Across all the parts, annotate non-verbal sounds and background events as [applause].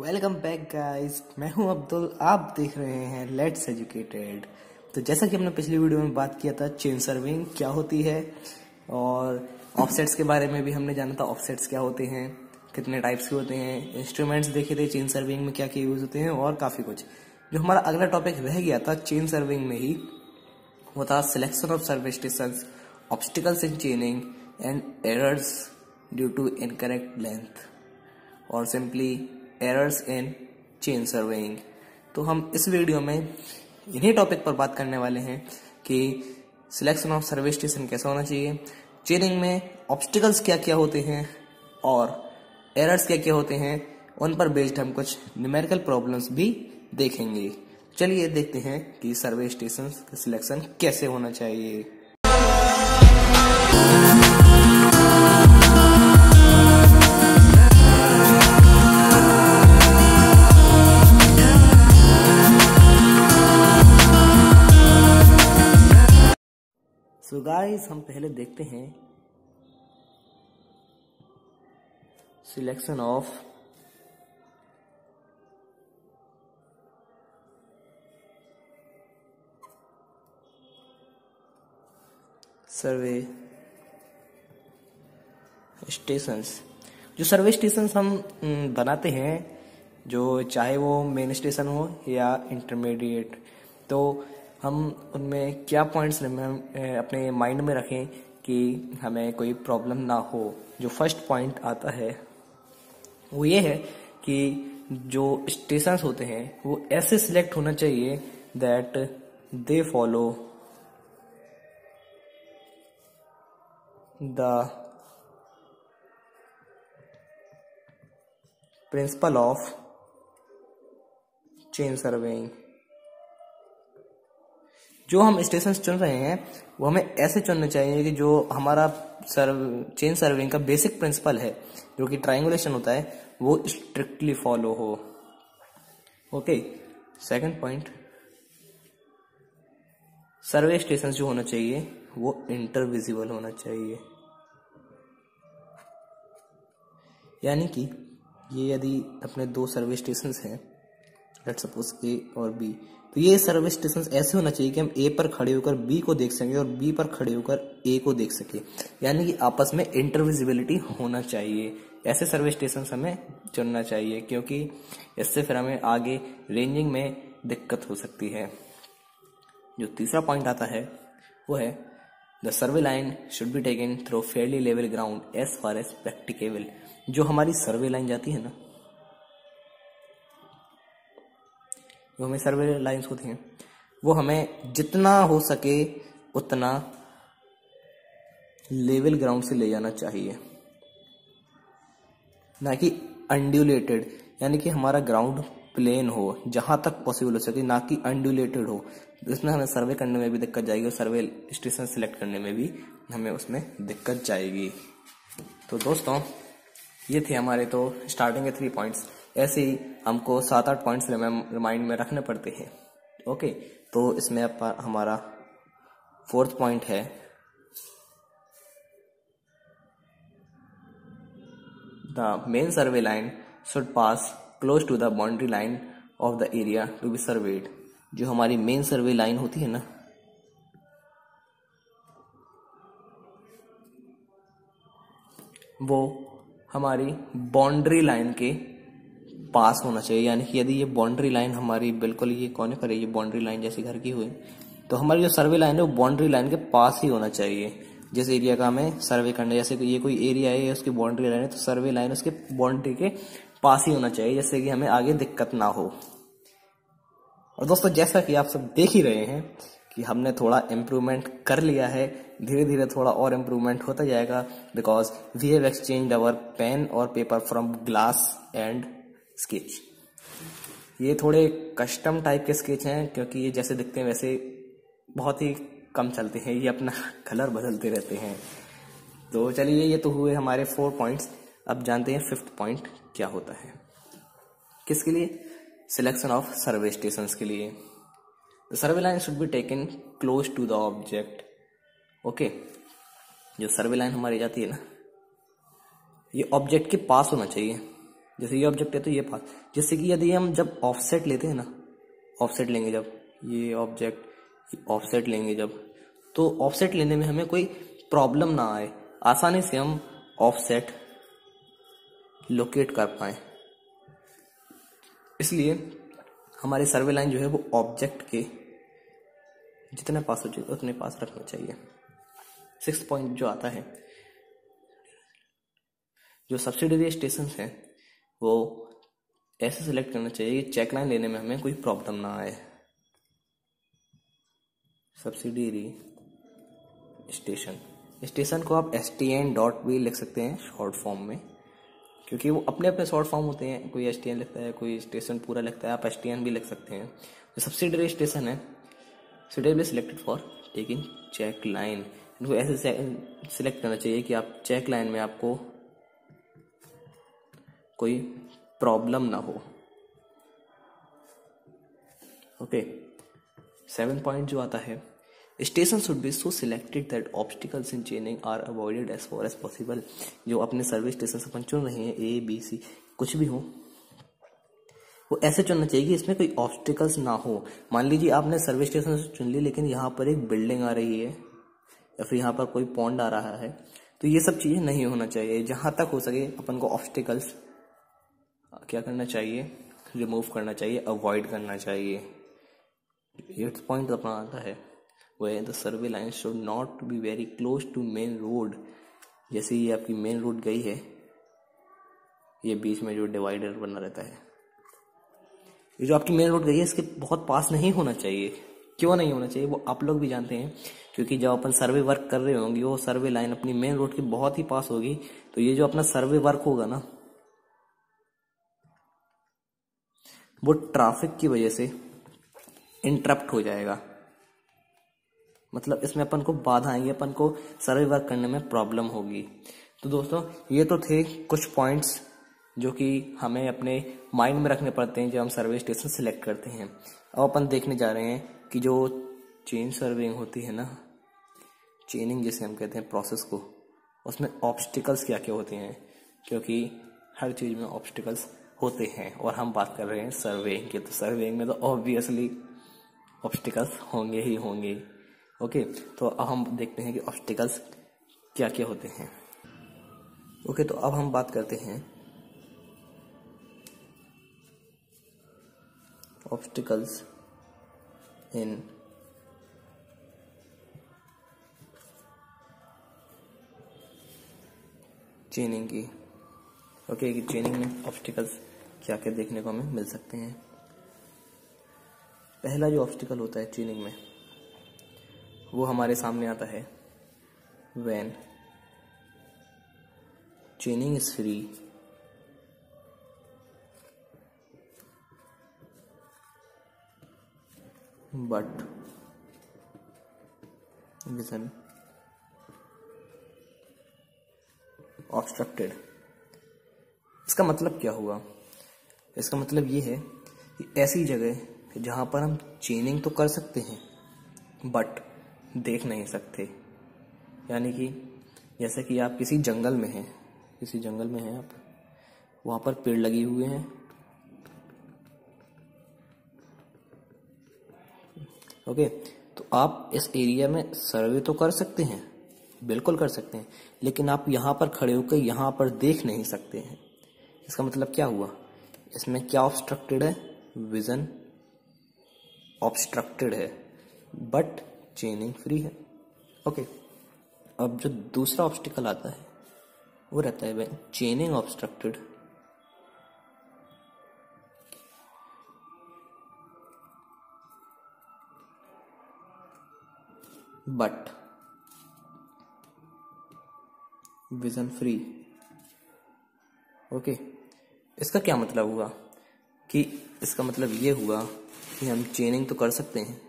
Welcome back guys मैं हूँ अब्दुल। आप देख रहे हैं लेट्स एजुकेटेड तो जैसा कि हमने पिछली वीडियो में बात किया था चेन सर्विंग क्या होती है और ऑफसेट्स के बारे में भी हमने जाना था ऑफसेट्स क्या होते हैं, कितने टाइप्स के होते हैं इंस्ट्रूमेंट्स देखे थे चेन सर्विंग में क्या क्या यूज़ होते हैं और काफ़ी कुछ। जो हमारा अगला टॉपिक रह गया था चेन सर्विंग में ही, वो था selection of service station obstacles in chaining and errors due to incorrect length और simply errors in chain surveying तो हम इस वीडियो में इन्हीं टॉपिक पर बात करने वाले हैं कि सिलेक्शन ऑफ़ सर्वे स्टेशन कैसा होना चाहिए चेनिंग में ऑब्स्टिकल्स क्या क्या होते हैं और एरर्स क्या क्या होते हैं, उन पर बेस्ड हम कुछ न्यूमेरिकल प्रॉब्लम्स भी देखेंगे। चलिए देखते हैं कि सर्वे स्टेशन का सिलेक्शन कैसे होना चाहिए। सो so गाइस, हम पहले देखते हैं सिलेक्शन ऑफ़ सर्वे स्टेशंस। जो सर्वे स्टेशंस हम बनाते हैं, जो चाहे वो मेन स्टेशन हो या इंटरमीडिएट तो हम उनमें क्या पॉइंट्स अपने माइंड में रखें कि हमें कोई प्रॉब्लम ना हो। जो फ़र्स्ट पॉइंट आता है, वो ये है कि जो स्टेशन होते हैं, वो ऐसे सिलेक्ट होना चाहिए that they follow the principle of chain surveying जो हम स्टेशन चुन रहे हैं, वो हमें ऐसे चुनने चाहिए कि जो हमारा सर्व चेन सर्विंग का बेसिक प्रिंसिपल है, जो कि ट्राइंगुलेशन होता है, वो स्ट्रिक्टली फॉलो हो। Okay second point survey station जो होना चाहिए, वो इंटरविजिबल होना चाहिए। यानी कि ये यदि अपने दो सर्वे स्टेशन हैं लेट सपोज़ ए और बी तो ये सर्विस स्टेशन ऐसे होना चाहिए कि हम ए पर खड़े होकर बी को देख सकें और बी पर खड़े होकर ए को देख सके। यानी कि आपस में इंटरविजिबिलिटी होना चाहिए। ऐसे सर्विस स्टेशन हमें चुनना चाहिए, क्योंकि इससे फिर हमें आगे रेंजिंग में दिक्कत हो सकती है। जो तीसरा पॉइंट आता है, वो है the survey line should be taken through fairly level ground as far as practicable जो हमारी सर्वे लाइन जाती है ना जो हमें सर्वे लाइंस होती हैं, वो हमें जितना हो सके उतना लेवल ग्राउंड से ले जाना चाहिए। ना कि अनड्यूलेटेड यानी कि हमारा ग्राउंड प्लेन हो, जहाँ तक पॉसिबल हो सके, ना कि अनड्यूलेटेड हो। इसमें हमें सर्वे करने में भी दिक्कत जाएगी और सर्वे स्टेशन सिलेक्ट करने में भी हमें उसमें दिक्कत जाएगी। तो दोस्तों, ये थे हमारे तो स्टार्टिंग के थ्री पॉइंट्स ऐसे ही हमको सात आठ पॉइंट्स रिमाइंड में रखने पड़ते हैं। ओके तो इसमें हमारा फोर्थ पॉइंट है। The main survey line should pass close to the boundary line of the area to be surveyed जो हमारी मेन सर्वे लाइन होती है ना। वो हमारी बाउंड्री लाइन के पास होना चाहिए, यानी कि यदि ये बाउंड्री लाइन हमारी बिल्कुल ये कौन पर ये बाउंड्री लाइन जैसे घर की हुई तो हमारी जो सर्वे लाइन है, वो बाउंड्री लाइन के पास ही होना चाहिए। जिस एरिया का हमें सर्वे करना जैसे ये कोई एरिया है, उसकी बाउंड्री लाइन है तो सर्वे लाइन उसके बाउंड्री के पास ही होना चाहिए जैसे कि हमें आगे दिक्कत ना हो। और दोस्तों, जैसा कि आप सब देख ही रहे हैं कि हमने थोड़ा इम्प्रूवमेंट कर लिया है धीरे धीरे थोड़ा और इम्प्रूवमेंट होता जाएगा because we have exchange our pen और paper from glass and sketch ये थोड़े कस्टम टाइप के स्केच हैं, क्योंकि ये जैसे दिखते हैं वैसे बहुत ही कम चलते हैं, ये अपना [laughs] कलर बदलते रहते हैं। तो चलिए, ये तो हुए हमारे फोर पॉइंट्स अब जानते हैं फिफ्थ पॉइंट क्या होता है। किसके लिए? सिलेक्शन ऑफ़ सर्वे स्टेशन के लिए। The survey line should be taken close to the object okay जो सर्वे लाइन हमारी जाती है ना, ये ऑब्जेक्ट के पास होना चाहिए। जैसे ये ऑब्जेक्ट है तो ये पास जैसे कि यदि हम जब ऑफसेट लेते हैं ना ऑफसेट लेंगे जब, ये ऑब्जेक्ट ऑफसेट लेंगे जब तो ऑफसेट लेने में हमें कोई प्रॉब्लम ना आए। आसानी से हम ऑफसेट लोकेट कर पाए। इसलिए हमारी सर्वे लाइन जो है वो ऑब्जेक्ट के जितने पास हो चाहिए उतने पास रखना चाहिए। सिक्स पॉइंट जो आता है, जो सब्सिडरी स्टेशन है वो ऐसे सिलेक्ट करना चाहिए कि चेक लाइन लेने में हमें कोई प्रॉब्लम ना आए। सब्सिडरी स्टेशन स्टेशन को आप एस टी एन डॉट भी लिख सकते हैं शॉर्ट फॉर्म में, क्योंकि वो अपने अपने शॉर्ट फॉर्म होते हैं। कोई एस टी एन लिखता है, कोई स्टेशन पूरा लिखता है, आप एस टी एन भी लिख सकते हैं। जो सब्सिडरी स्टेशन है suitably selected for taking check line इनको ऐसे सिलेक्ट करना चाहिए कि आप चेक लाइन में आपको कोई प्रॉब्लम ना हो। ओके सेवन पॉइंट जो आता है station should be so selected that obstacles in chaining are avoided as far as possible जो अपने सर्विस स्टेशन अपन चुन रहे हैं ए बी सी कुछ भी हो, वो ऐसे चुनना चाहिए कि इसमें कोई ऑब्स्टिकल्स ना हो। मान लीजिए आपने सर्विस स्टेशन से चुन ली, लेकिन यहाँ पर एक बिल्डिंग आ रही है, या फिर यहाँ पर कोई पॉन्ड आ रहा है तो ये सब चीज़ें नहीं होना चाहिए। जहाँ तक हो सके अपन को ऑब्स्टिकल्स क्या करना चाहिए? रिमूव करना चाहिए अवॉइड करना चाहिए। एट्थ पॉइंट अपना आता है वह the survey line should not be very close to main road जैसे ये आपकी मेन रोड गई है, ये बीच में जो डिवाइडर बना रहता है। ये जो आपकी मेन रोड गई है, इसके बहुत पास नहीं होना चाहिए। क्यों नहीं होना चाहिए? वो आप लोग भी जानते हैं, क्योंकि जब अपन सर्वे वर्क कर रहे होंगे, वो सर्वे लाइन अपनी मेन रोड के बहुत ही पास होगी। तो ये जो अपना सर्वे वर्क होगा ना वो ट्रैफ़िक की वजह से इंटरप्ट हो जाएगा। मतलब इसमें अपन को बाधा आएँगी, अपन को सर्वे वर्क करने में प्रॉब्लम होगी। तो दोस्तों, ये तो थे कुछ पॉइंट्स जो कि हमें अपने माइंड में रखने पड़ते हैं जब हम सर्वे स्टेशन सिलेक्ट करते हैं। अब अपन देखने जा रहे हैं कि जो चेन सर्विंग होती है ना चेनिंग जिसे हम कहते हैं प्रोसेस को, उसमें ऑब्स्टिकल्स क्या क्या होते हैं? क्योंकि हर चीज़ में ऑब्स्टिकल्स होते हैं और हम बात कर रहे हैं सर्वेइंग की तो सर्वेइंग में तो ऑब्वियसली ऑब्स्टिकल्स होंगे ही होंगे। ओके तो अब हम देखते हैं कि ऑब्स्टिकल्स क्या क्या होते हैं। ओके तो अब हम बात करते हैं ऑब्स्टिकल्स इन चेनिंग की। ओके कि चेनिंग में ऑब्स्टिकल्स क्या क्या देखने को हमें मिल सकते हैं। पहला जो ऑब्स्टिकल होता है चेनिंग में, वो हमारे सामने आता है when chaining is free but vision obstructed इसका मतलब क्या हुआ? इसका मतलब ये है कि ऐसी जगह जहाँ पर हम चेनिंग तो कर सकते हैं बट देख नहीं सकते। यानी कि जैसे कि आप किसी जंगल में हैं, किसी जंगल में हैं आप, वहाँ पर पेड़ लगे हुए हैं, ओके तो आप इस एरिया में सर्वे तो कर सकते हैं, बिल्कुल कर सकते हैं, लेकिन आप यहाँ पर खड़े होकर यहाँ पर देख नहीं सकते हैं। इसका मतलब क्या हुआ? इसमें क्या ऑब्स्ट्रक्टेड है? विजन ऑब्स्ट्रक्टेड है बट चेनिंग फ्री है। ओके अब जो दूसरा ऑब्स्टिकल आता है, वो रहता है chaining obstructed but vision free okay इसका क्या मतलब हुआ? कि इसका मतलब ये हुआ कि हम चेनिंग तो कर सकते हैं।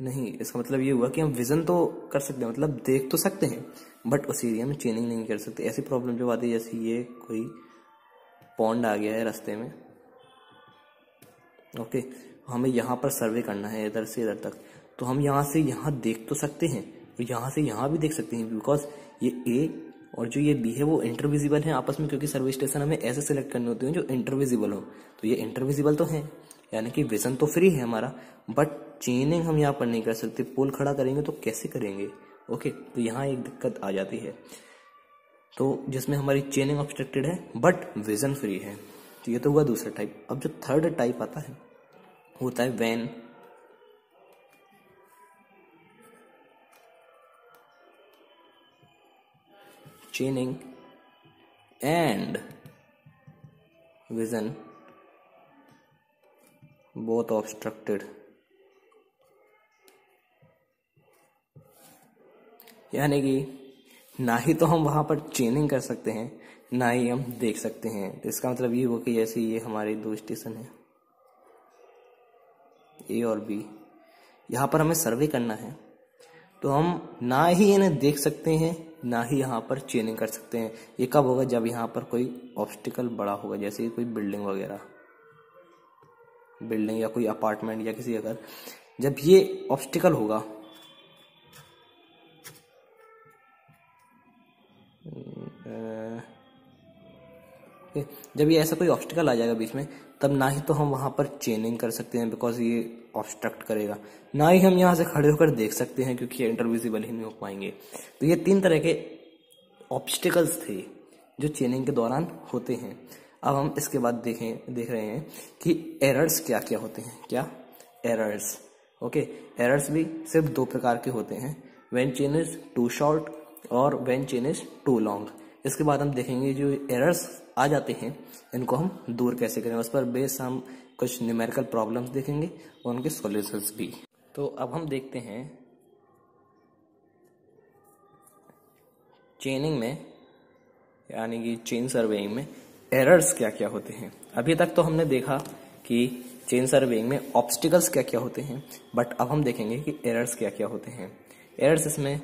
नहीं, इसका मतलब ये हुआ कि हम विजन तो कर सकते हैं मतलब देख तो सकते हैं बट उस एरिया में चेनिंग नहीं कर सकते। ऐसी प्रॉब्लम जो आती है, जैसे ये कोई पॉन्ड आ गया है रास्ते में। ओके हमें यहाँ पर सर्वे करना है, इधर से इधर तक। तो हम यहाँ से यहाँ देख तो सकते हैं, और यहाँ से यहाँ भी देख सकते हैं बिकॉज़ ये ए और जो ये बी है, वो इंटरविजिबल है आपस में, क्योंकि सर्विस स्टेशन हमें ऐसे सिलेक्ट करने होते हैं जो इंटरविजिबल हो। तो ये इंटरविजिबल तो है, यानी कि विजन तो फ्री है हमारा बट चेनिंग हम यहाँ पर नहीं कर सकते। पोल खड़ा करेंगे तो कैसे करेंगे? ओके तो यहाँ एक दिक्कत आ जाती है। तो जिसमें हमारी चेनिंग ऑब्स्ट्रक्टेड है बट विजन फ्री है। तो ये तो हुआ दूसरा टाइप अब जो थर्ड टाइप आता है, होता है when chaining and vision, both obstructed. यानी कि ना ही तो हम वहाँ पर चेनिंग कर सकते हैं, ना ही हम देख सकते हैं। तो इसका मतलब ये हो कि जैसे ये हमारे दो स्टेशन है ए और बी यहाँ पर हमें सर्वे करना है। तो हम ना ही इन्हें देख सकते हैं ना ही यहाँ पर चेनिंग कर सकते हैं। ये कब होगा? जब यहाँ पर कोई ऑब्स्टिकल बड़ा होगा, जैसे कोई बिल्डिंग वगैरह बिल्डिंग या कोई अपार्टमेंट या किसी अगर, जब ये ऑब्स्टिकल होगा जब ये ऐसा कोई ऑब्स्टिकल आ जाएगा बीच में, तब ना ही तो हम वहाँ पर चेनिंग कर सकते हैं बिकॉज़ ये ऑब्स्ट्रक्ट करेगा। ना ही हम यहाँ से खड़े होकर देख सकते हैं क्योंकि इंटरविजिबल ही नहीं हो पाएँगे। तो ये तीन तरह के ऑब्स्टिकल्स थे जो चेनिंग के दौरान होते हैं। अब हम इसके बाद देखें, देख रहे हैं कि एरर्स क्या क्या होते हैं। क्या? एरर्स ओके एरर्स भी सिर्फ़ दो प्रकार के होते हैं। When chain is too short और when chain is too long इसके बाद हम देखेंगे जो एरर्स आ जाते हैं, इनको हम दूर कैसे करें। उस पर बेस हम कुछ न्यूमेरिकल प्रॉब्लम्स देखेंगे और उनके सॉल्यूशंस भी। तो अब हम देखते हैं चेनिंग में, यानी कि चेन सर्वेइंग में एरर्स क्या क्या होते हैं। अभी तक तो हमने देखा कि चेन सर्वेइंग में ऑब्स्टिकल्स क्या क्या होते हैं बट अब हम देखेंगे कि एरर्स क्या क्या होते हैं। एरर्स इसमें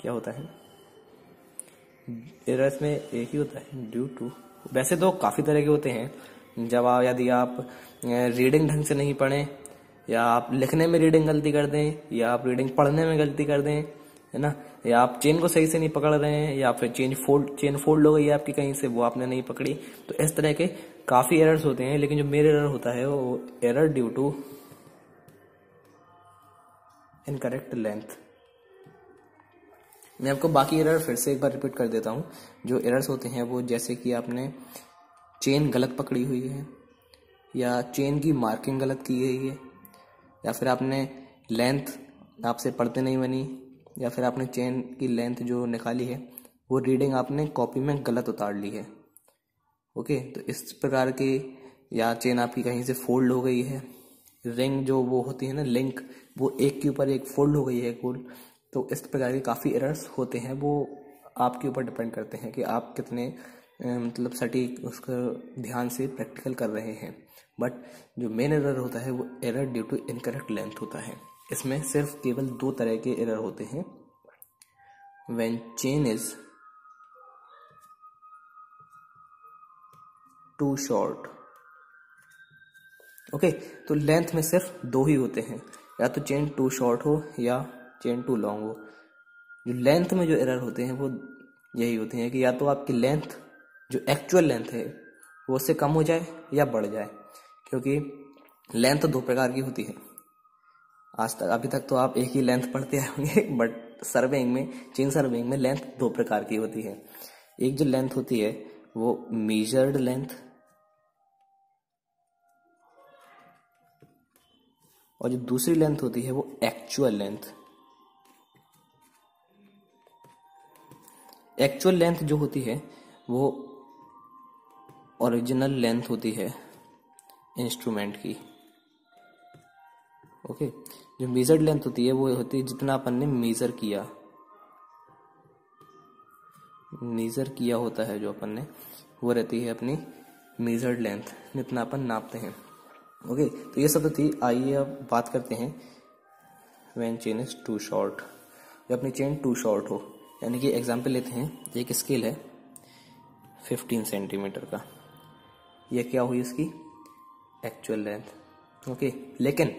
क्या होता है? एरर्स में एक ही होता है ड्यू टू वैसे तो काफ़ी तरह के होते हैं। जब आप यदि आप रीडिंग ढंग से नहीं पढ़ें, या आप लिखने में रीडिंग गलती कर दें, या आप रीडिंग पढ़ने में गलती कर दें, है ना? या आप चेन को सही से नहीं पकड़ रहे हैं, या फिर चेन फोल्ड चेन फोल्ड हो गई है आपकी कहीं से, वो आपने नहीं पकड़ी। तो इस तरह के काफ़ी एरर्स होते हैं, लेकिन जो मेरे एरर होता है, वो error due to incorrect length मैं आपको बाकी एरर फिर से एक बार रिपीट कर देता हूँ। जो एरर्स होते हैं वो जैसे कि आपने चेन गलत पकड़ी हुई है, या चेन की मार्किंग गलत की गई है, या फिर आपने लेंथ आपसे पढ़ते नहीं बनी, या फिर आपने चेन की लेंथ जो निकाली है, वो रीडिंग आपने कॉपी में गलत उतार ली है। ओके तो इस प्रकार के, या चेन आपकी कहीं से फोल्ड हो गई है रिंग जो वो होती है ना लिंक वो एक के ऊपर एक फोल्ड हो गई है गोल तो इस प्रकार के काफ़ी एरर्स होते हैं, वो आपके ऊपर डिपेंड करते हैं कि आप कितने मतलब सटीक उसका ध्यान से प्रैक्टिकल कर रहे हैं। बट जो मेन एरर होता है, वो error due to incorrect length होता है। इसमें सिर्फ़ केवल दो तरह के एरर होते हैं। When chain is too short okay तो लेंथ में सिर्फ़ दो ही होते हैं। या तो चेन टू शॉर्ट हो, या चेन टू लॉन्ग हो। जो लेंथ में जो एरर होते हैं, वो यही होते हैं कि या तो आपकी लेंथ, जो एक्चुअल लेंथ है, वो उससे कम हो जाए या बढ़ जाए, क्योंकि लेंथ दो प्रकार की होती है। आज तक, अभी तक तो आप एक ही लेंथ पढ़ते आए होंगे [laughs] बट सर्वेइंग में चेन सर्वेइंग में लेंथ दो प्रकार की होती है। एक जो लेंथ होती है, वो मेजर्ड लेंथ और जो दूसरी लेंथ होती है, वो एक्चुअल लेंथ एक्चुअल लेंथ जो होती है, वो ओरिजिनल लेंथ होती है इंस्ट्रूमेंट की। ओके जो मेजर्ड लेंथ होती है, वो होती है जितना अपन ने मेजर किया। मेजर किया होता है जो अपन ने, वो रहती है अपनी मेजर्ड लेंथ जितना अपन नापते हैं। ओके तो ये सब थी, आइए अब बात करते हैं। When chain is too short जब अपनी चेन टू शॉर्ट हो। यानी कि एग्ज़ाम्पल लेते हैं, एक स्केल है 15 सेंटीमीटर का। यह क्या हुई इसकी? एक्चुअल लेंथ ओके लेकिन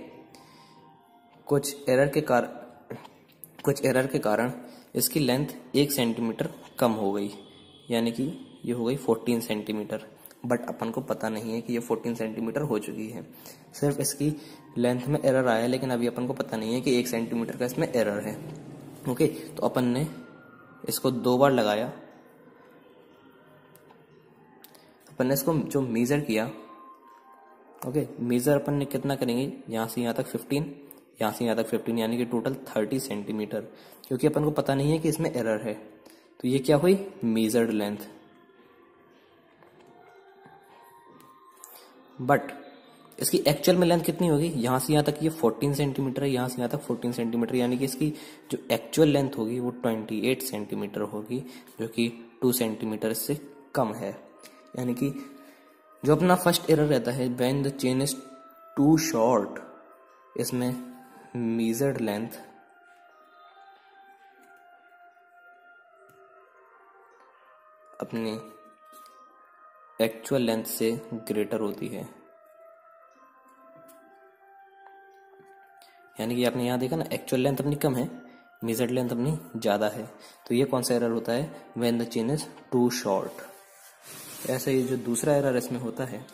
कुछ एरर के कारण कुछ एरर के कारण इसकी लेंथ एक सेंटीमीटर कम हो गई। यानी कि ये हो गई फोर्टीन सेंटीमीटर बट अपन को पता नहीं है कि ये फोर्टीन सेंटीमीटर हो चुकी है। सिर्फ़ इसकी लेंथ में एरर आया, लेकिन अभी अपन को पता नहीं है कि एक सेंटीमीटर का इसमें एरर है। ओके तो अपन ने इसको दो बार लगाया। अपन ने इसको जो मेजर किया ओके मेजर अपन ने कितना करेंगे? यहाँ से यहाँ तक 15 यहाँ से यहाँ तक 15 यानी कि टोटल 30 सेंटीमीटर क्योंकि अपन को पता नहीं है कि इसमें एरर है। तो ये क्या हुई? मेजर्ड लेंथ बट इसकी एक्चुअल में लेंथ कितनी होगी? यहाँ से यहाँ तक ये 14 सेंटीमीटर है, यहाँ से यहाँ तक 14 सेंटीमीटर यानी कि इसकी जो एक्चुअल लेंथ होगी वो 28 सेंटीमीटर होगी, जो कि 2 सेंटीमीटर से कम है। यानी कि जो अपना फ़र्स्ट एरर रहता है when the chain is too short इसमें मीजर्ड लेंथ अपनी एक्चुअल लेंथ से ग्रेटर होती है। यानी कि आपने यहाँ देखा ना एक्चुअल लेंथ अपनी कम है मेजर्ड लेंथ अपनी ज़्यादा है। तो ये कौन सा एरर होता है? When the chain is too short ऐसे ही जो दूसरा एरर इसमें होता है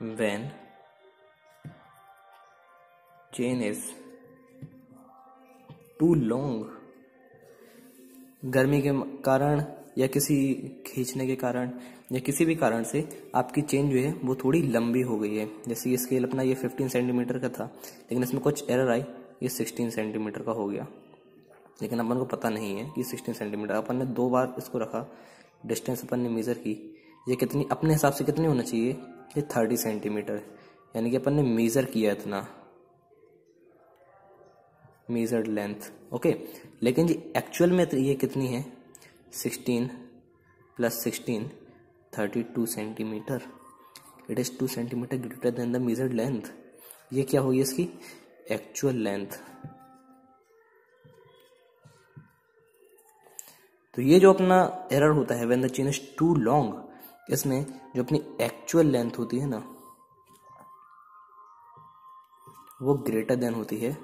when chain is too long गर्मी के कारण या किसी खींचने के कारण या किसी भी कारण से आपकी चेन जो है, वो थोड़ी लंबी हो गई है। जैसे ये स्केल अपना ये 15 सेंटीमीटर का था, लेकिन इसमें कुछ एरर आई, ये 16 सेंटीमीटर का हो गया। लेकिन अपन को पता नहीं है कि 16 सेंटीमीटर अपन ने दो बार इसको रखा डिस्टेंस अपन ने मेजर की। ये कितनी, अपने हिसाब से कितनी होना चाहिए? ये 30 सेंटीमीटर यानी कि अपन ने मेजर किया इतना। मेजर्ड लेंथ ओके लेकिन जी एक्चुअल में ये कितनी है? 16 plus 16 32 centimetre. It is two centimetre greater than the measured length ये क्या हुई इसकी? एक्चुअल लेंथ तो ये जो अपना एरर होता है when the chain is too long इसमें जो अपनी एक्चुअल लेंथ होती है ना, वो ग्रेटर देन होती है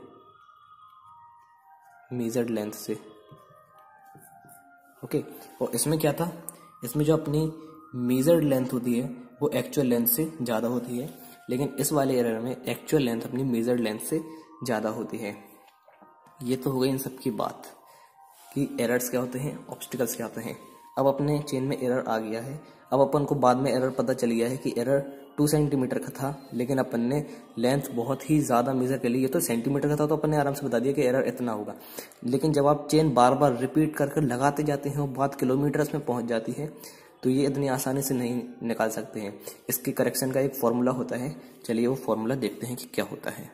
मेजर्ड लेंथ से। ओके और इसमें क्या था? इसमें जो अपनी मेजर्ड लेंथ होती है, वो एक्चुअल लेंथ से ज़्यादा होती है, लेकिन इस वाले एरर में एक्चुअल लेंथ अपनी मेजर्ड लेंथ से ज़्यादा होती है। ये तो हो गई इन सब की बात कि एरर्स क्या होते हैं ऑब्स्टिकल्स क्या होते हैं। अब अपने चेन में एरर आ गया है। अब अपन को बाद में एरर पता चल गया है कि एरर टू सेंटीमीटर का था, लेकिन अपन ने लेंथ बहुत ही ज़्यादा मेजर कर ली। ये तो सेंटीमीटर का था तो अपन ने आराम से बता दिया कि एरर इतना होगा। लेकिन जब आप चेन बार बार रिपीट कर कर लगाते जाते हैं और बात किलोमीटर्स में पहुँच जाती है। तो ये इतनी आसानी से नहीं निकाल सकते हैं। इसके करेक्शन का एक फॉर्मूला होता है। चलिए वो फॉर्मूला देखते हैं कि क्या होता है।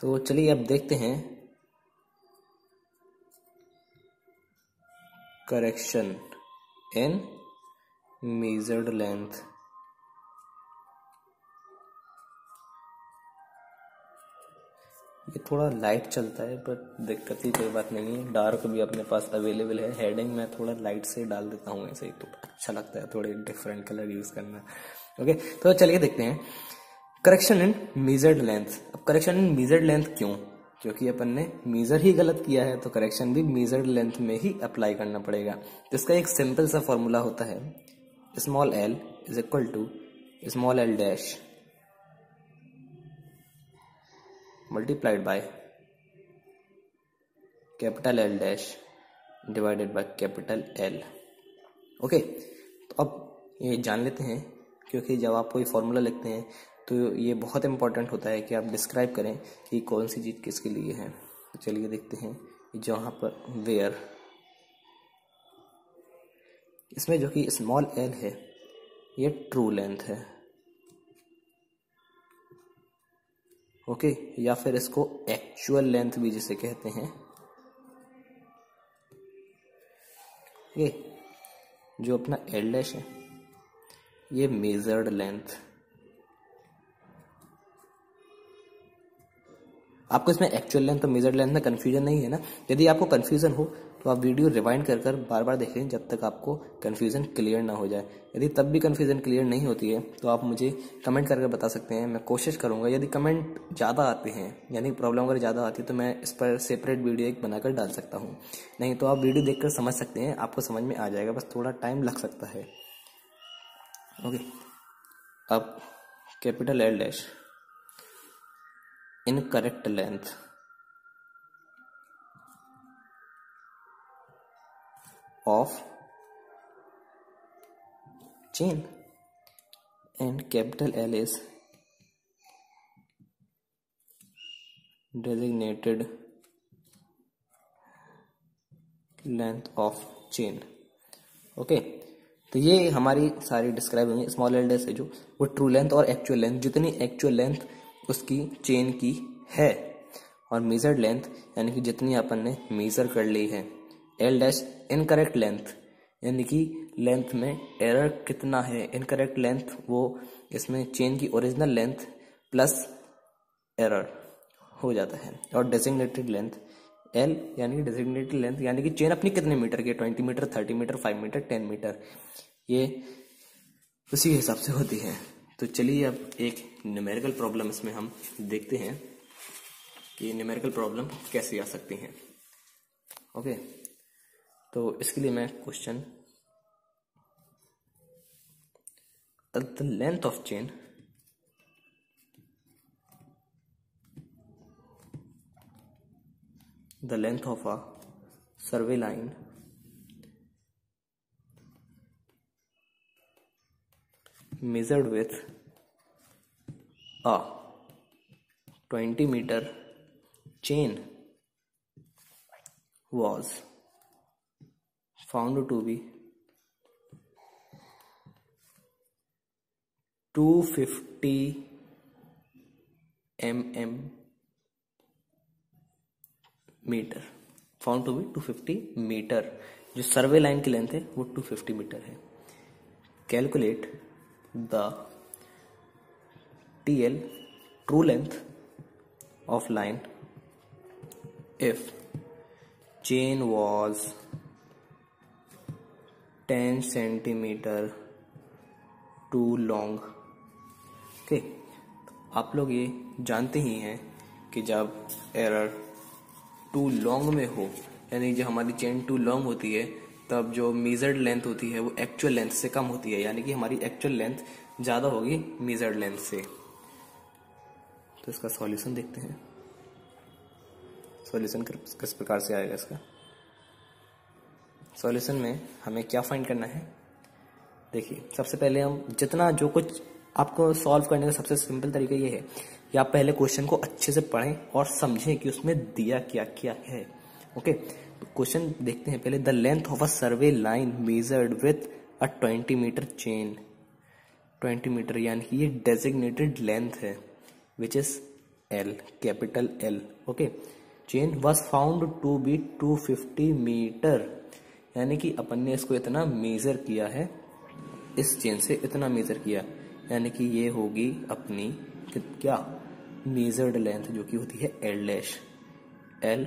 तो चलिए अब देखते हैं। करेक्शन इन मेजर्ड लेंथ ये थोड़ा लाइट चलता है पर दिक्कत ही कोई बात नहीं है। डार्क भी अपने पास अवेलेबल है। हेडिंग में थोड़ा लाइट से डाल देता हूँ ऐसे ही तो अच्छा लगता है थोड़े डिफरेंट कलर यूज़ करना। ओके तो चलिए देखते हैं। करेक्शन इन मीजर्ड लेंथ अब करेक्शन इन मीजर्ड लेंथ क्यों? क्योंकि अपन ने मीजर ही गलत किया है तो करेक्शन भी मीजर्ड लेंथ में ही अप्लाई करना पड़ेगा। इसका एक सिंपल सा फॉर्मूला होता है। Small L is equal to small L dash multiplied by capital L dash divided by capital L. Okay तो अब ये जान लेते हैं, क्योंकि जब आप कोई फॉर्मूला लिखते हैं तो ये बहुत इंपॉर्टेंट होता है कि आप डिस्क्राइब करें कि कौन सी चीज़ किसके लिए है। तो चलिए देखते हैं जहाँ पर वेयर इसमें जो कि स्मॉल एल है, ये ट्रू लेंथ है। ओके, या फिर इसको एक्चुअल लेंथ भी जिसे कहते हैं। ये, जो अपना एल डैश है, ये मेजर्ड लेंथ आपको इसमें एक्चुअल लेंथ और मेजर्ड लेंथ में कंफ्यूजन नहीं है ना? यदि आपको कंफ्यूजन हो तो आप वीडियो रिवाइंड कर कर बार बार देखें जब तक आपको कन्फ्यूज़न क्लियर ना हो जाए। यदि तब भी कन्फ्यूज़न क्लियर नहीं होती है तो आप मुझे कमेंट करके बता सकते हैं। मैं कोशिश करूँगा, यदि कमेंट ज़्यादा आते हैं, यानी प्रॉब्लम अगर ज़्यादा आती है तो मैं इस पर सेपरेट वीडियो एक बनाकर डाल सकता हूँ। नहीं तो आप वीडियो देख समझ सकते हैं, आपको समझ में आ जाएगा, बस थोड़ा टाइम लग सकता है। ओके अब capital L dash incorrect length of chain and capital L is designated length of chain okay तो ये हमारी सारी डिस्क्राइब हुई स्मॉल एल डैश है जो वो ट्रू लेंथ और एक्चुअल लेंथ जितनी एक्चुअल लेंथ उसकी चेन की है, और मेजर लेंथ यानी कि जितनी अपन ने मेजर कर ली है एल डैश इनकरेक्ट लेंथ यानी कि लेंथ में एरर कितना है? इनकरेक्ट लेंथ वो इसमें चेन की ओरिजिनल लेंथ प्लस एरर हो जाता है। और डेजिग्नेटेड लेंथ एल यानी कि डेजिग्नेटेड लेंथ यानी कि चेन अपनी कितने मीटर की? Twenty metre thirty metre five metre ten metre ये उसी हिसाब से होती है। तो चलिए अब एक न्यूमेरिकल प्रॉब्लम इसमें हम देखते हैं कि न्यूमेरिकल प्रॉब्लम कैसे आ सकती हैं। ओके तो इसके लिए मैं question the length of chain the length of a survey line measured with a 20 meter chain was found to be 250 mm metre found to be 250 metre जो सर्वे लाइन की length है, वो 250 मीटर है. Calculate the T L true length of line if chain was 10 centimetre too long okay आप लोग ये जानते ही हैं कि जब एरर टू लॉन्ग में हो, यानी जो हमारी चेन टू लॉन्ग होती है, तब जो मेजर्ड लेंथ होती है, वो एक्चुअल लेंथ से कम होती है, यानी कि हमारी एक्चुअल लेंथ ज़्यादा होगी मेजर्ड लेंथ से। तो इसका सॉल्यूशन देखते हैं। सॉल्यूशन किस प्रकार से आएगा इसका? सॉल्यूशन में हमें क्या फाइंड करना है? देखिए, सबसे पहले हम जितना जो कुछ आपको सॉल्व करने का सबसे सिंपल तरीका ये है कि आप पहले क्वेश्चन को अच्छे से पढ़ें और समझें कि उसमें दिया क्या क्या है। ओके क्वेश्चन देखते हैं पहले the length of a survey line measured with a twenty metre chain twenty metre यानी कि ये डेजिग्नेटेड लेंथ है which is L capital L okay chain was found to be two fifty metre यानी कि अपन ने इसको इतना मेजर किया है, इस चेन से इतना मेजर किया, यानी कि ये होगी अपनी क्या? मेजर्ड लेंथ जो कि होती है L dash L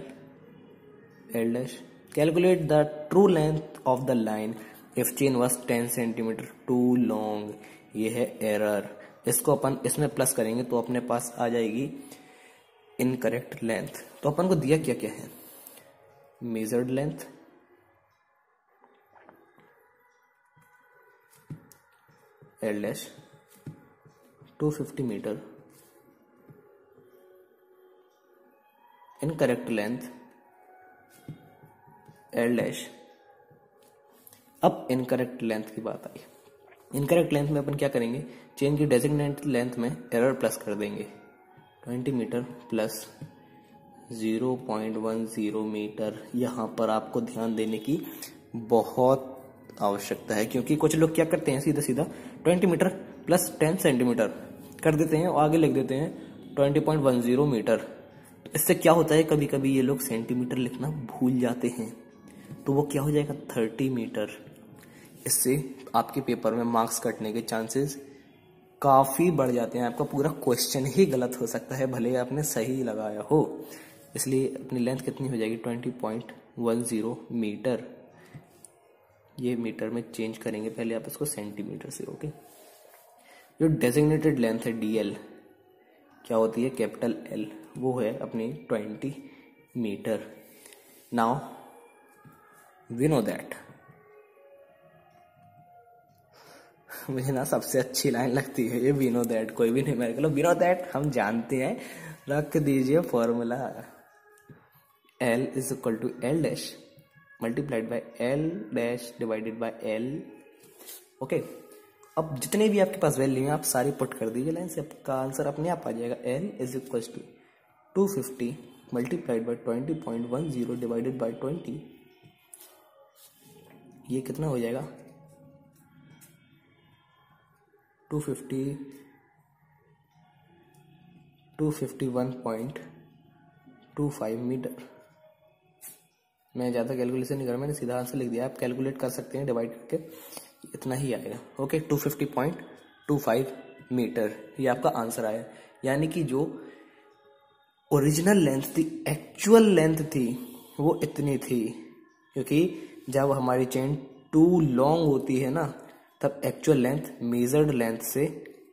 L dash calculate the true length of the line if chain was ten centimetre too long ये है एरर इसको अपन इसमें प्लस करेंगे तो अपने पास आ जाएगी इनकरेक्ट लेंथ तो अपन को दिया क्या क्या है? Measured length L dash. 250 meter. Incorrect length. L dash. अब इनकरेक्ट लेंथ की बात आई। इनकरेक्ट लेंथ में अपन क्या करेंगे? चेन की डेजिग्नेट लेंथ में एरर प्लस कर देंगे। 20 मीटर प्लस 0.10 मीटर यहाँ पर आपको ध्यान देने की बहुत आवश्यकता है, क्योंकि कुछ लोग क्या करते हैं सीधा सीधा twenty metre plus ten centimetre कर देते हैं और आगे लिख देते हैं twenty point one zero metre. इससे क्या होता है कभी कभी ये लोग सेंटीमीटर लिखना भूल जाते हैं तो वो क्या हो जाएगा थर्टी मीटर। इससे आपके पेपर में मार्क्स कटने के चांसेस काफ़ी बढ़ जाते हैं। आपका पूरा क्वेश्चन ही गलत हो सकता है, भले ही आपने सही लगाया हो। इसलिए अपनी लेंथ कितनी हो जाएगी twenty point one zero metre. ये मीटर में चेंज करेंगे, पहले आप इसको सेंटीमीटर से, ओके? जो डेजिग्नेटेड लेंथ है डी एल क्या होती है? कैपिटल एल वो है अपनी twenty metre. Now we know that मुझे ना सबसे अच्छी लाइन लगती है ये वी नो दैट कोई भी नहीं मेरे को वी नो दैट हम जानते हैं। रख दीजिए formula L is equal to L dash multiplied by L dash divided by L okay अब जितने भी आपके पास वैल्यू हैं, आप सारी पुट कर दीजिए, लाइन से आपका आंसर अपने आप आ जाएगा। L is equal to two fifty multiplied by twenty point one zero divided by twenty ये कितना हो जाएगा? Two fifty two fifty one point two five metre मैं ज़्यादा कैलकुलेशन नहीं कर रहा, मैंने सीधा आंसर लिख दिया। आप कैलकुलेट कर सकते हैं डिवाइड करके। इतना ही आएगा। Okay two fifty point two five metre ये आपका आंसर आया। यानी कि जो ओरिजिनल लेंथ थी एक्चुअल लेंथ थी, वो इतनी थी। क्योंकि जब हमारी चेन टू लॉन्ग होती है ना, तब एक्चुअल लेंथ मेजर्ड लेंथ से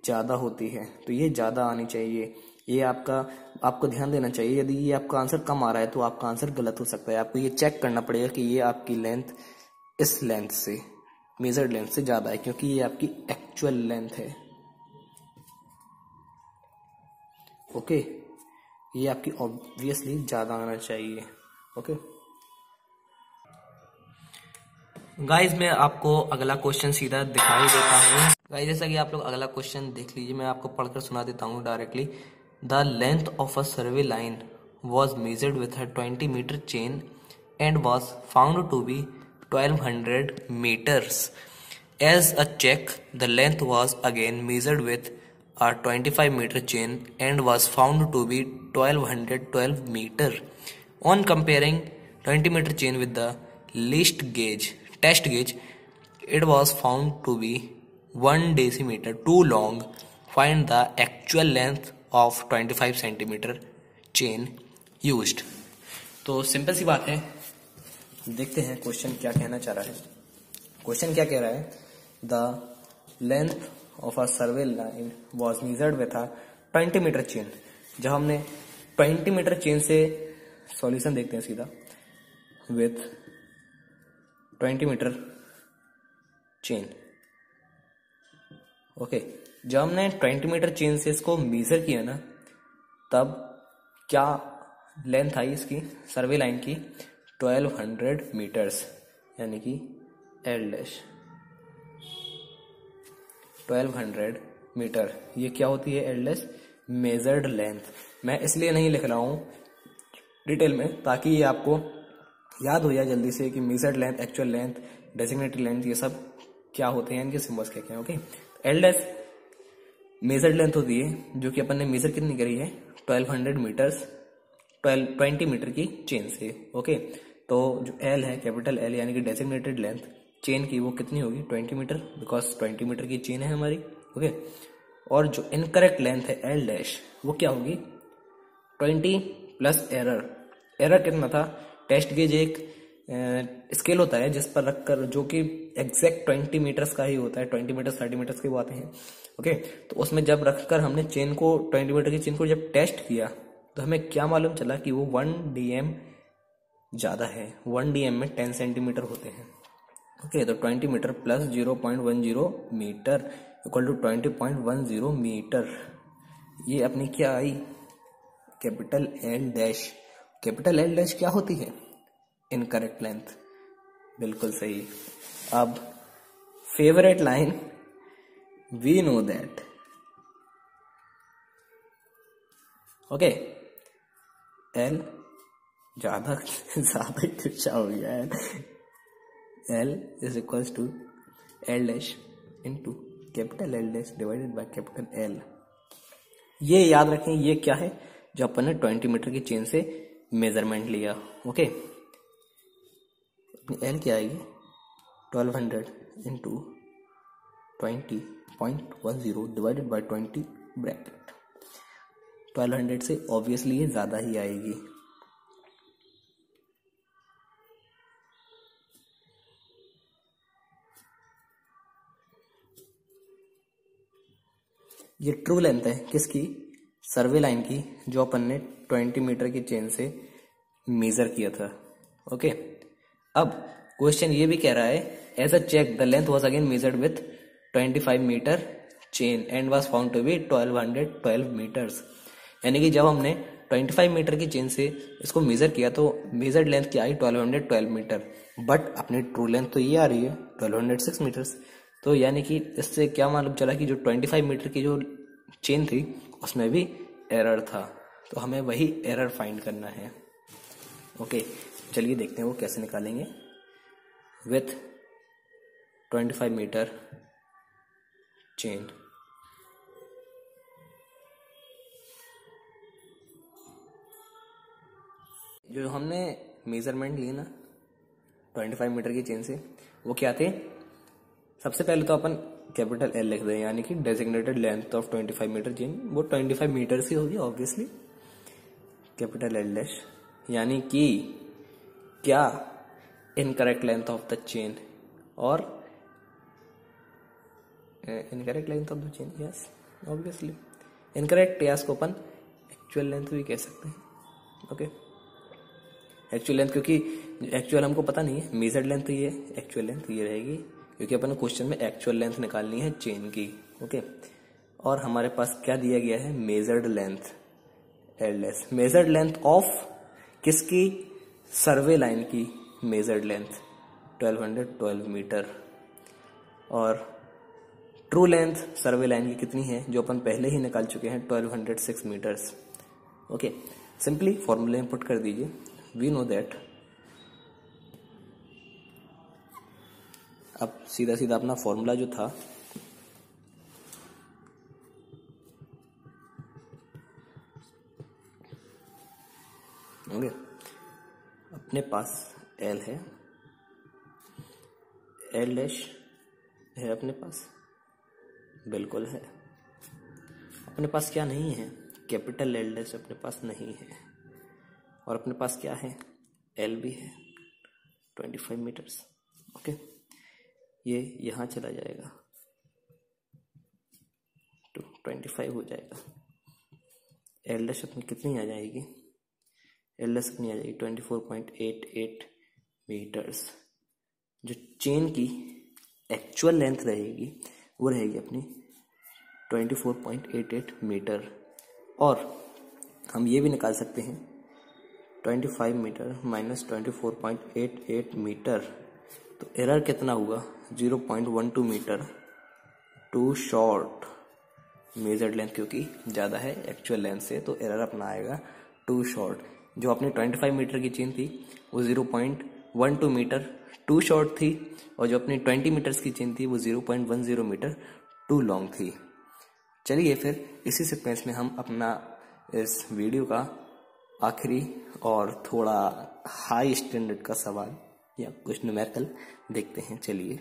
ज़्यादा होती है। तो ये ज़्यादा आनी चाहिए। ये आपका, आपको ध्यान देना चाहिए। यदि ये आपका आंसर कम आ रहा है तो आपका आंसर गलत हो सकता है। आपको ये चेक करना पड़ेगा कि ये आपकी लेंथ इस लेंथ से मेजर लेंथ से ज़्यादा है, क्योंकि ये आपकी एक्चुअल लेंथ है। ओके ये आपकी ऑब्वियसली ज़्यादा आना चाहिए। ओके गाइज़ मैं आपको अगला क्वेश्चन सीधा दिखाई देता हूँ। गाइज़ जैसा कि आप लोग अगला क्वेश्चन देख लीजिए, मैं आपको पढ़कर सुना देता हूँ directly The length of a survey line was measured with a 20 meter chain and was found to be 1200 meters. As a check, the length was again measured with a 25 meter chain and was found to be 1212 meter. On comparing 20 meter chain with the least gauge, test gauge, it was found to be 1 decimeter too long. Find the actual length of 25 centimetre chain used. तो simple सी बात है। देखते हैं question क्या कहना चाह रहा है। क्वेश्चन क्या कह रहा है? The length of a survey line was measured with a twenty metre chain जब हमने ट्वेंटी मीटर चेन से सॉल्यूशन देखते हैं सीधा। With twenty metre chain okay जब हमने ट्वेंटी मीटर चेन से इसको मेजर किया ना, तब क्या लेंथ आई इसकी? सर्वे लाइन की ट्वेल्व हंड्रेड मीटर्स यानी कि L dash twelve hundred metre ये क्या होती है एल डैश मेजर्ड लेंथ मैं इसलिए नहीं लिख रहा हूँ डिटेल में, ताकि ये आपको याद हो जाए जल्दी से कि measured length actual length designated length ये सब क्या होते हैं, इनके सिम्बल्स क्या क्या okay L dash measured length होती है, जो कि अपन ने मेजर कितनी करी है? Twelve hundred metres twelve twenty metre की चेन से ओके तो जो एल है कैपिटल एल यानी कि डेजिग्नेटेड लेंथ चेन की वो कितनी होगी? Twenty metre because twenty metre की चेन है हमारी ओके और जो इनकरेक्ट लेंथ है एल डैश वो क्या होगी? ट्वेंटी प्लस एरर एरर कितना था? टेस्ट गेज एक स्केल होता है, जिस पर रखकर जो कि एग्जैक्ट ट्वेंटी मीटर्स का ही होता है ट्वेंटी मीटर्स थर्टी मीटर्स के वो आते हैं ओके तो उसमें जब रखकर हमने चेन को ट्वेंटी मीटर की चेन को जब टेस्ट किया तो हमें क्या मालूम चला कि वो वन डीएम ज़्यादा है वन डीएम में टेन सेंटीमीटर होते हैं ओके तो twenty metre plus zero point one zero metre equal to twenty point one zero metre ये अपनी क्या आई? Capital L dash capital L dash क्या होती है? इनकरेक्ट लेंथ बिल्कुल सही। अब favourite line we know that okay L ज़्यादा [laughs] ज़्यादा ही तिरछा हो गया है। L is equals to L dash into capital L dash divided by capital L ये याद रखें, ये क्या है? जो अपन ने ट्वेंटी मीटर की चेन से मेज़रमेंट लिया ओके एल क्या आएगी twelve hundred into twenty point one zero divided by twenty bracket twelve hundred से ऑब्वियसली ये ज़्यादा ही आएगी। ये ट्रू लेंथ है किसकी? सर्वे लाइन की, जो अपन ने 20 मीटर की चेन से मेज़र किया था। ओके अब क्वेश्चन ये भी कह रहा है as a check the length was again measured with 25 metre chain and was found to be 1212 metres यानी कि जब हमने 25 मीटर की चेन से इसको मेजर किया तो मेजर्ड लेंथ क्या आई? 1212 मीटर बट अपनी ट्रू लेंथ तो ये आ रही है 1206 मीटर्स तो यानी कि इससे क्या मालूम चला कि जो 25 मीटर की जो चेन थी, उसमें भी एरर था। तो हमें वही एरर फाइंड करना है। ओके चलिए देखते हैं वो कैसे निकालेंगे। विथ 25 मीटर चेन जो हमने मेज़रमेंट लिए ना 25 मीटर की चेन से, वो क्या थे? सबसे पहले तो अपन कैपिटल एल लिख दें, यानी कि designated length of 25 metre chain वो 25 मीटर से होगी ऑब्वियसली कैपिटल एल डैश यानी कि क्या incorrect length of the chain और incorrect length of the chain yes obviously incorrect यास को अपन एक्चुअल लेंथ भी कह सकते हैं। ओके एक्चुअल लेंथ क्योंकि एक्चुअल हमको पता नहीं है। मेजर्ड लेंथ ये एक्चुअल लेंथ ये रहेगी। क्योंकि अपन क्वेश्चन में एक्चुअल लेंथ निकालनी है चेन की। ओके और हमारे पास क्या दिया गया है? Measured length L S measured length of किसकी? सर्वे लाइन की मेजर्ड लेंथ 1212 मीटर। और ट्रू लेंथ सर्वे लाइन की कितनी है, जो अपन पहले ही निकाल चुके हैं 1206 मीटर्स। ओके, सिंपली फॉर्मूले में पुट कर दीजिए। वी नो दैट अब सीधा सीधा अपना फॉर्मूला जो था, ओके अपने पास एल है। एल डैश है अपने पास। बिल्कुल है। अपने पास क्या नहीं है? कैपिटल एल डैश अपने पास नहीं है। और अपने पास क्या है? एल भी है। ट्वेंटी फाइव मीटर्स ओके ये यहाँ चला जाएगा। तो ट्वेंटी फाइव हो जाएगा। एल डैश अपनी कितनी आ जाएगी? एल अपनी आ जाएगी twenty four point eight eight metres जो चेन की एक्चुअल लेंथ रहेगी, वो रहेगी अपनी twenty four point eight eight metre और हम ये भी निकाल सकते हैं twenty five metre minus twenty four point eight eight metre तो एरर कितना हुआ? Zero point one two metre too short measured length क्योंकि ज़्यादा है एक्चुअल लेंथ से तो एरर अपना आएगा टू शॉर्ट जो अपनी ट्वेंटी फाइव मीटर की चेन थी, वो zero point one two metre too short थी और जो अपनी ट्वेंटी मीटर्स की चेन थी, वो zero point one zero metre too long थी। चलिए फिर इसी सिक्वेंस में हम अपना इस वीडियो का आखिरी और थोड़ा हाई स्टैंडर्ड का सवाल या कुछ न्यूमेरिकल देखते हैं। चलिए।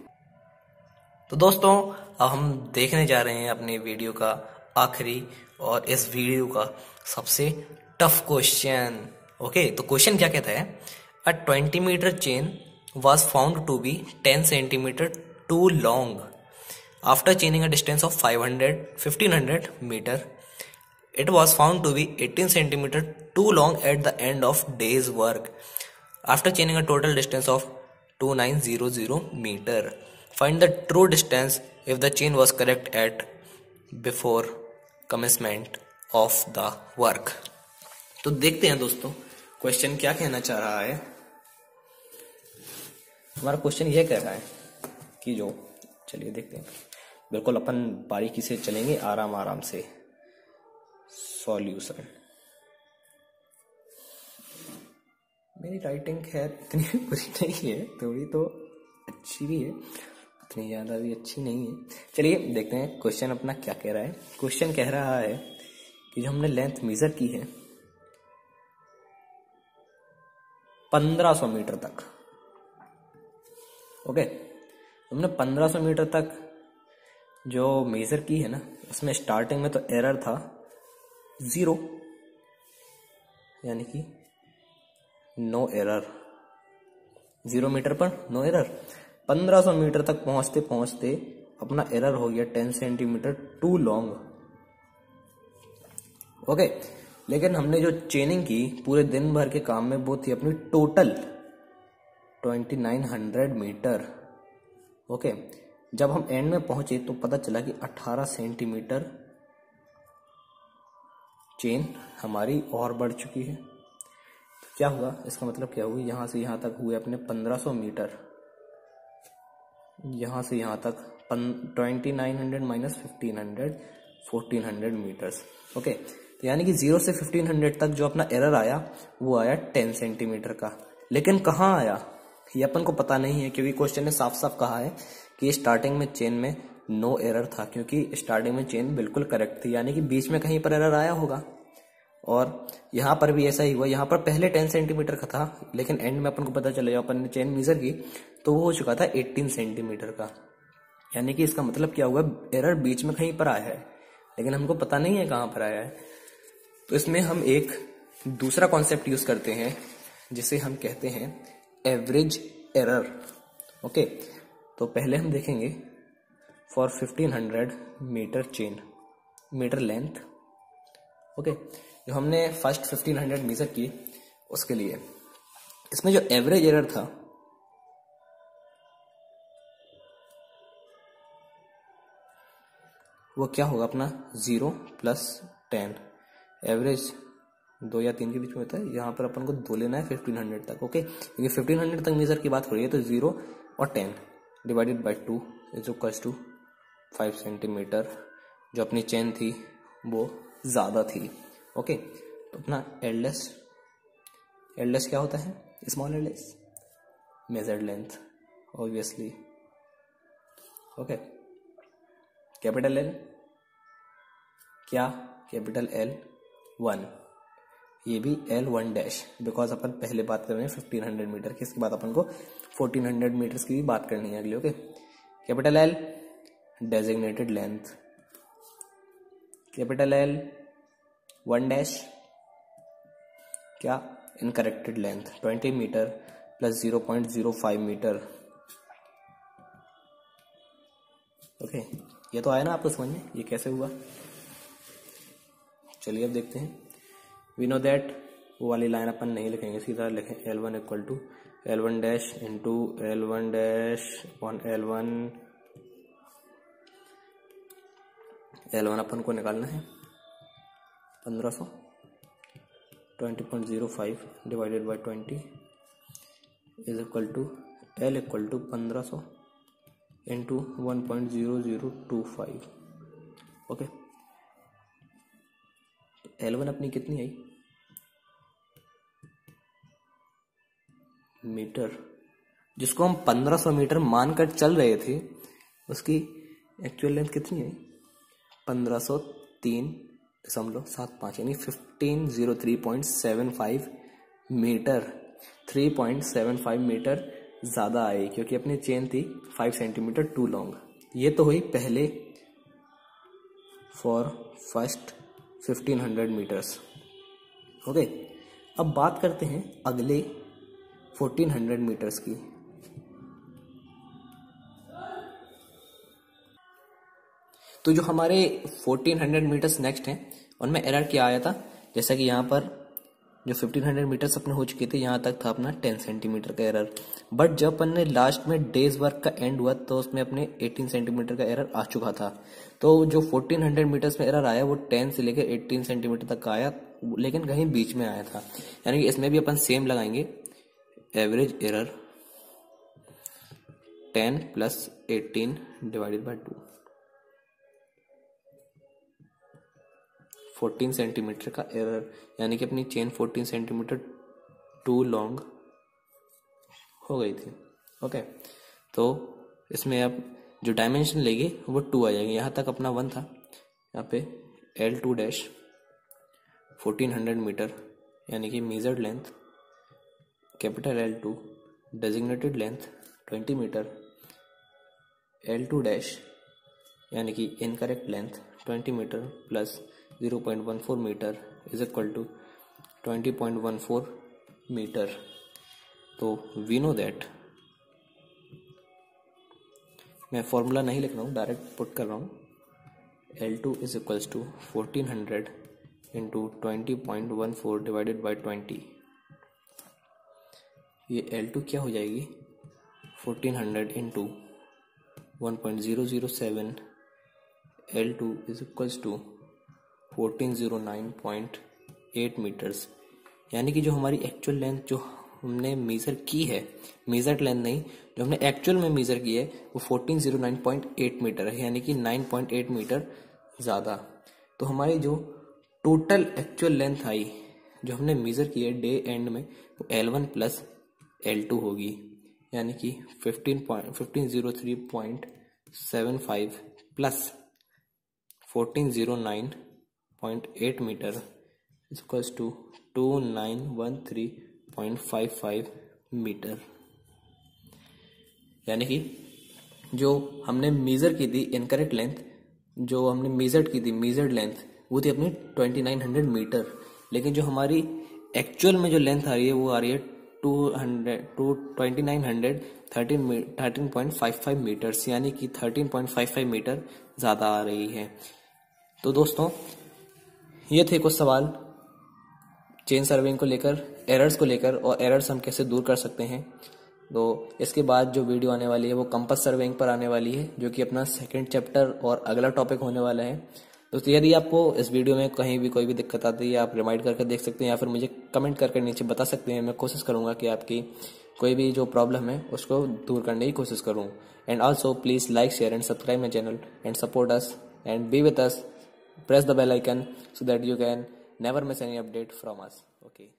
तो दोस्तों, अब हम देखने जा रहे हैं अपने वीडियो का आखिरी और इस वीडियो का सबसे टफ क्वेश्चन ओके तो क्वेश्चन क्या कहता है? A twenty metre chain was found to be ten centimetre too long after chaining a distance of five hundred fifteen hundred metre it was found to be eighteen centimetre too long at the end of day's work After chaining a total distance of 2900 meter, find the true distance if the chain was correct at before commencement of the work तो देखते हैं दोस्तों question क्या कहना चाह रहा है? हमारा क्वेश्चन यह कह रहा है कि जो, चलिए देखते हैं। बिल्कुल अपन बारीकी से चलेंगे, आराम आराम से। सॉल्यूशन मेरी राइटिंग खैर इतनी [laughs] बुरी नहीं है, थोड़ी तो अच्छी भी है, इतनी ज़्यादा भी अच्छी नहीं है। चलिए देखते हैं क्वेश्चन अपना क्या कह रहा है। क्वेश्चन कह रहा है कि जो हमने लेंथ मेजर की है पंद्रह सौ मीटर तक। ओके? हमने पंद्रह सौ मीटर तक जो मेजर की है ना, उसमें स्टार्टिंग में तो एरर था ज़ीरो यानी कि नो एरर ज़ीरो मीटर पर नो एरर पंद्रह सौ मीटर तक पहुँचते पहुँचते अपना एरर हो गया ten centimetre too long. Okay? लेकिन हमने जो चेनिंग की पूरे दिन भर के काम में, वो थी अपनी टोटल 2900 मीटर ओके जब हम एंड में पहुँचे तो पता चला कि 18 सेंटीमीटर चेन हमारी और बढ़ चुकी है। तो क्या हुआ? इसका मतलब क्या हुआ? यहाँ से यहाँ तक हुए अपने 1500 मीटर यहाँ से यहाँ तक twenty nine hundred minus fifteen hundred fourteen hundred metres okay तो यानी कि ज़ीरो से फिफ्टीन हंड्रेड तक जो अपना एरर आया, वो आया टेन सेंटीमीटर का। लेकिन कहाँ आया? ये अपन को पता नहीं है, क्योंकि क्वेश्चन ने साफ़ साफ़ कहा है कि स्टार्टिंग में चेन में नो एरर था, क्योंकि स्टार्टिंग में चेन बिल्कुल करेक्ट थी। यानी कि बीच में कहीं पर एरर आया होगा। और यहाँ पर भी ऐसा ही हुआ। यहाँ पर पहले टेन सेंटीमीटर का था, लेकिन एंड में अपन को पता चला अपन ने चेन मीजर की तो वो हो चुका था एट्टीन सेंटीमीटर का। यानी कि इसका मतलब क्या हुआ? एरर बीच में कहीं पर आया है, लेकिन हमको पता नहीं है कहाँ पर आया है। तो इसमें हम एक दूसरा कॉन्सेप्ट यूज़ करते हैं, जिसे हम कहते हैं एवरेज एरर ओके तो पहले हम देखेंगे for 1500 metre chain metre length okay जो हमने फ़र्स्ट 1500 मीटर की, उसके लिए। इसमें जो एवरेज एरर था, वो क्या होगा अपना? ज़ीरो प्लस टेन एवरेज दो या तीन के बीच में होता है, यहाँ पर अपन को दो लेना है फिफ्टीन हंड्रेड तक ओके क्योंकि फिफ्टीन हंड्रेड तक मेजर की बात हो रही है तो ज़ीरो और ten divided by two is equals to five centimetre जो अपनी चेन थी, वो ज़्यादा थी ओके तो अपना एल्डेस एल्डेस क्या होता है? Small L dash measured length obviously okay capital L क्या? कैपिटल एल वन ये भी एल वन डैश बिकॉज़ अपन पहले बात कर रहे हैं फिफ्टीन हंड्रेड मीटर की, इसके बाद अपन को फोर्टीन हंड्रेड मीटर्स की भी बात करनी है अगली okay capital L designated length capital L one dash क्या? Incorrected length twenty metre plus zero point zero five metre okay ये तो आया ना आपको समझ में? ये कैसे हुआ? चलिए अब देखते हैं। वी नो दैट वो वाली लाइन अपन नहीं लिखेंगे, सीधा लिखें L one equal to L one dash into L one dash one L one L one अपन को निकालना है पंद्रह सौ। Twenty point zero five divided by twenty is equal to L equal to पंद्रह सौ into one point zero zero two five okay L one अपनी कितनी आई? Metre. जिसको हम 1500 मीटर मानकर चल रहे थे, उसकी एक्चुअल लेंथ कितनी है पंद्रह सौ तीन दशमलव सात पाँच, यानी fifteen zero three point seven five metre. Three point seven five metre ज़्यादा आई, क्योंकि अपनी चेन थी फाइव सेंटीमीटर टू लॉन्ग ये तो हुई पहले for first fifteen hundred metres okay अब बात करते हैं अगले फोर्टीन हंड्रेड मीटर्स की। तो जो हमारे फोर्टीन हंड्रेड मीटर्स नेक्स्ट हैं, उनमें एरर क्या आया था? जैसा कि यहाँ पर जो 1500 मीटर्स अपने हो चुके थे, यहाँ तक था अपना 10 सेंटीमीटर का एरर बट जब अपन ने लास्ट में डेज़ वर्क का एंड हुआ तो उसमें अपने 18 सेंटीमीटर का एरर आ चुका था. तो जो 1400 मीटर्स में एरर आया, वो 10 से लेकर 18 सेंटीमीटर तक आया, लेकिन कहीं बीच में आया था. यानी कि इसमें भी अपन सेम लगाएँगे. Average error ten plus eighteen divided by two fourteen centimetre का एरर, यानी कि अपनी chain fourteen centimetre too long हो गई थी। ओके तो इसमें अब जो डायमेंशन लेगी, वो टू आ जाएगी। यहाँ तक अपना वन था। यहाँ पे L two dash fourteen hundred metre यानी कि measured length capital L two designated length twenty metre L two dash यानी कि incorrect length twenty metre plus 0.14 metre is equal to 20.14 metre तो वी नो दैट मैं formula नहीं लिख रहा हूँ डायरेक्ट पुट कर रहा हूँ. L two is equals to fourteen hundred into twenty point one four divided by twenty ये एल टू क्या हो जाएगी? Fourteen hundred into one point zero zero seven L two is equals to fourteen zero nine point eight metres. यानी कि जो हमारी actual length जो हमने मेज़र की है मेज़र्ड लेंथ नहीं, जो हमने एक्चुअल में मेज़र की है, वो fourteen zero nine point eight metre है, यानी कि नाइन पॉइंट एट मीटर ज़्यादा। तो हमारी जो टोटल एक्चुअल लेंथ आई, जो हमने मेज़र की है डे एंड में, वो L one plus L two होगी। यानी कि fifteen point fifteen zero three point seven five plus fourteen zero nine point eight metre equals to two nine one three point five five metre यानी कि जो हमने major की थी incorrect length जो हमने मेजर्ड की थी मेजर्ड लेंथ वो थी अपनी ट्वेंटी नाइन हंड्रेड मीटर लेकिन जो हमारी एक्चुअल में जो लेंथ आ रही है, वो आ रही है two hundred two twenty nine hundred thirteen thirteen point five five metres यानी कि thirteen point five five metre ज़्यादा आ रही है। तो दोस्तों ये थे कुछ सवाल। चेन सर्विंग को लेकर, एरर्स को लेकर और एरर्स हम कैसे दूर कर सकते हैं। तो इसके बाद जो वीडियो आने वाली है वो कंपस सर्विंग पर आने वाली है, जो कि अपना सेकंड चैप्टर और अगला टॉपिक होने वाला है। तो यदि आपको इस वीडियो में कहीं भी कोई भी दिक्कत आती है, आप रिमाइंड करके देख सकते हैं या फिर मुझे कमेंट करके नीचे बता सकते हैं, मैं कोशिश करूँगा कि आपकी कोई भी जो प्रॉब्लम है उसको दूर करने की कोशिश करूँ। And also please like share and subscribe my channel and support us and be with us press the bell icon so that you can never miss any update from us. Okay